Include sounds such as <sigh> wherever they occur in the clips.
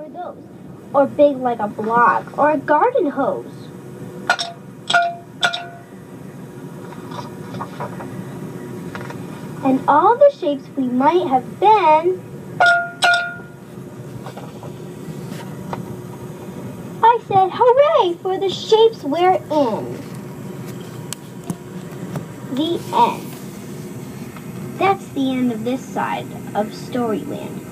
or those, or big like a block, or a garden hose. And all the shapes we might have been. I said, hooray for the shapes we're in. The end. That's the end of this side of Storyland.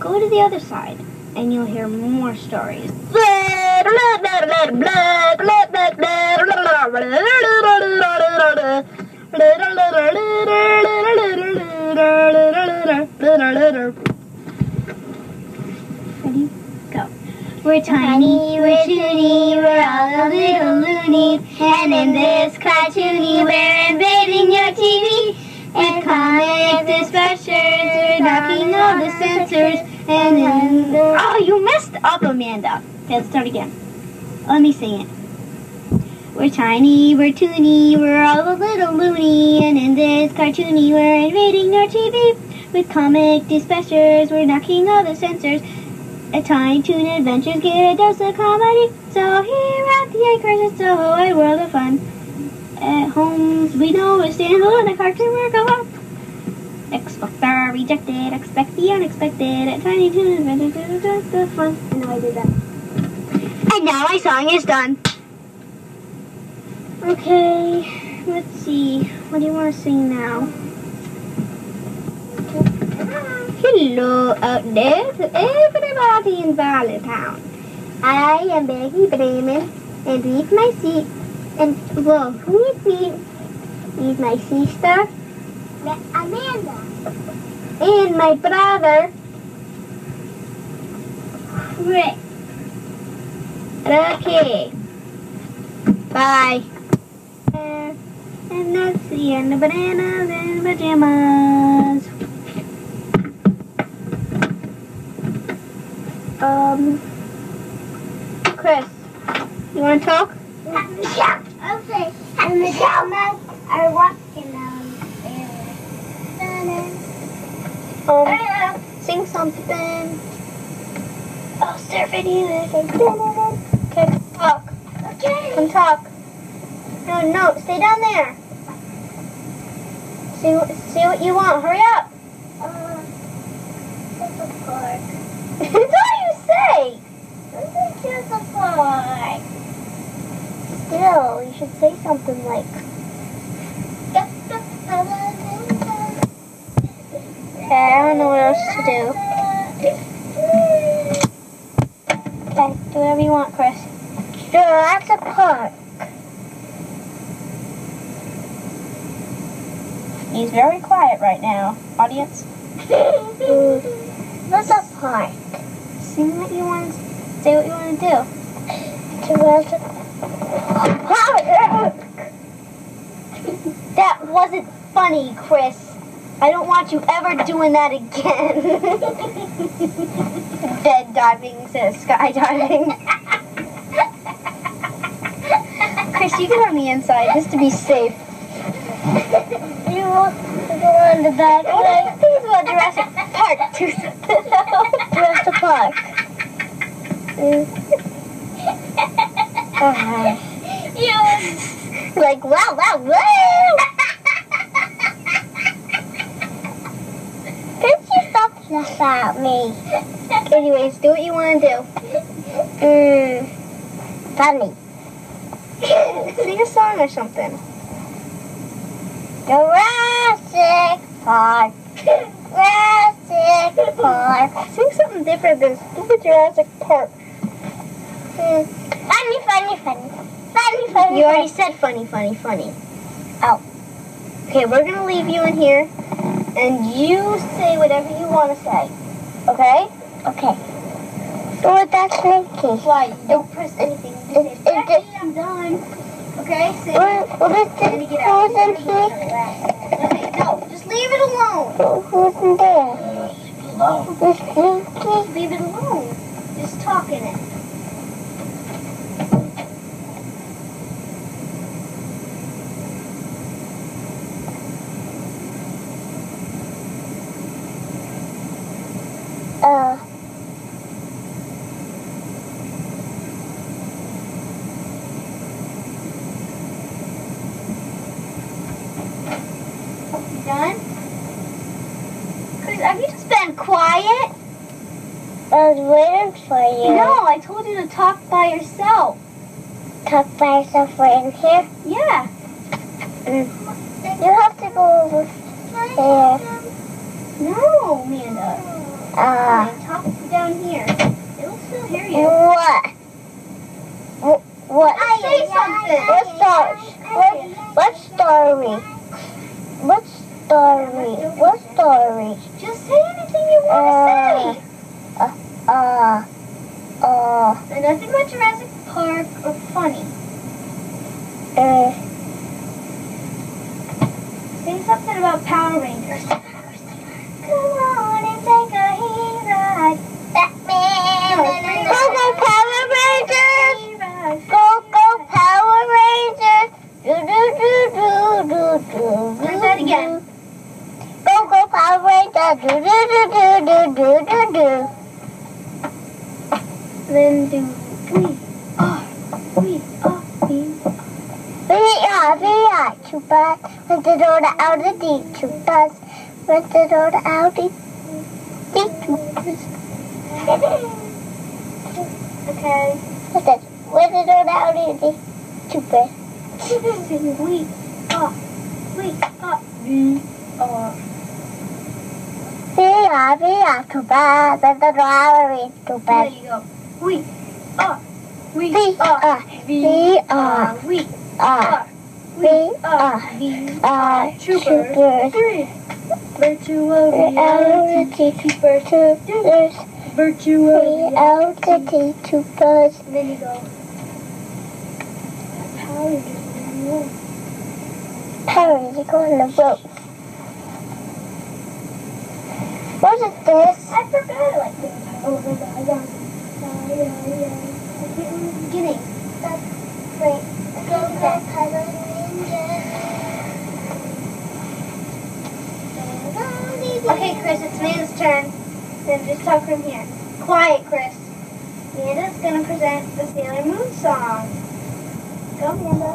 Go to the other side, and you'll hear more stories. Ready? Go. We're tiny, we're toony, we're all a little loony, and in this cartoony, we're invading your TV. And comic dispatchers, we're knocking all the sensors, and then oh, you messed up, Amanda. Okay, let's start again. Let me sing it. We're tiny, we're toony, we're all a little loony, and in this cartoony, we're invading your TV. With comic dispatchers, we're knocking all the sensors. A Tiny Toon Adventures get a dose of comedy. So here at the Acres, it's a whole wide world of fun. At home, we know we stand on a cartoon up. Expect the rejected, expect the unexpected. Tiny it's the fun. I know I did that. And now my song is done. Okay, let's see. What do you want to sing now? Hello out there to everybody in Valentine. I am Becky Brayman and with my seat and well, who is me? Is my sister Amanda. and my brother Rick. Okay. Bye. And that's the end of bananas and pajamas. Um, Chris, you want to talk? Yeah. Okay. And the pajamas are walking on Um, sing something. I'll serve it anything. Okay, talk. Okay. Come talk. No, no, stay down there. See, see what you want. Hurry up. Uh, it's a park. <laughs> That's all you say. Just a park. Still, you should say something like, I don't know what else to do. Okay, do whatever you want, Chris. Jurassic Park. He's very quiet right now, audience. <laughs> What's a park? Sing what you want. Say what you want to do. Jurassic Park. <laughs> That wasn't funny, Chris. I don't want you ever doing that again. <laughs> Dead diving instead of skydiving. Chris, you get on the inside just to be safe. You want to go on the back way? think about Jurassic Park? Do Jurassic Park. oh, <laughs> You. like wow, wow, wow. Can't you stop laughing at me? Anyways, do what you want to do. Mmm. Funny. Sing a song or something. Jurassic Park. Jurassic Park. Sing something different than stupid Jurassic Park. Mm. Funny, funny, funny. Funny, funny. You already said funny, funny, funny. Oh. Okay, we're gonna leave you in here, and you say whatever you want to say. Okay? Okay. What that's making? Why? Don't press anything. Is- is Becky, I'm done. Okay? Say. What, what is Let me this? get out. Who's in here? Okay, no, just leave it alone. Who's in there? Just leave it alone. Just talk in it. Uh, quiet? I was waiting for you. No, I told you to talk by yourself. Talk by yourself right in here. Yeah. You have to go over there. No, Amanda. Uh, Fine, talk down here. It'll still hear you. what? Wh- What? Say something. What story? What, what story? What story? What story? Just say anything you want to say. Uh, uh, And nothing about Jurassic Park or funny. uh, Say something about Power Rangers. Come on and take a hayride. Batman. Go, go, Power Rangers! Go, go, Power Rangers! Do, do, do, do, do, do. Say that again. Go, go, Power Rangers! Do, do, do, do, do, do, do, do. Then do we are, we are, we We are, we are bad. Went to roll out of the fast. Went to roll out the deep too fast. Okay. What's that? Went to roll out of the deep too fast. Sing we are, we are, we are. We are, we are bad. Went to roll out the too There you go. We are, we We are, we are, we are, we are, we are troopers. Virtual reality. Troopers. Virtual reality. Troopers. Then you go. Parents are going to vote. What is this? I forgot like this. Oh my god. I can't remember Okay, Chris, it's Amanda's turn. Then just talk from here. Quiet, Chris. Amanda's gonna present the Sailor Moon song. Go, Amanda.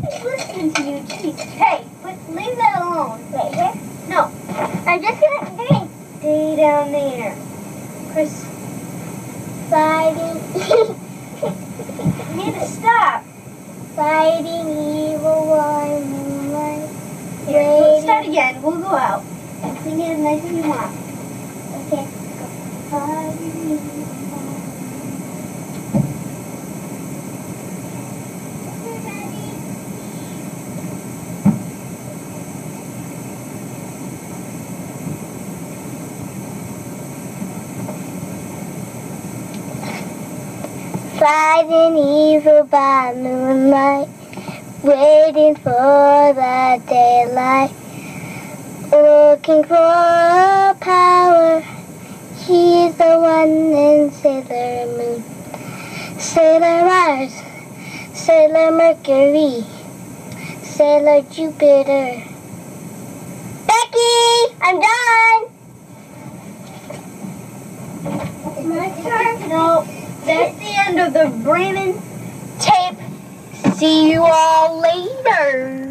Who's listening to you? Jeez. Hey, put, leave that alone. Right here? No. I'm just gonna drink. Stay down there. Chris, Fighting, Need to stop. fighting evil one moonlight. Here, we'll start again. We'll go out. And sing it as nice as you want. Okay. Fighting evil Fighting evil by moonlight, waiting for the daylight, looking for power. He's the one in Sailor Moon, Sailor Mars, Sailor Mercury, Sailor Jupiter. Becky, I'm done. of the Brayman tape. See you all later.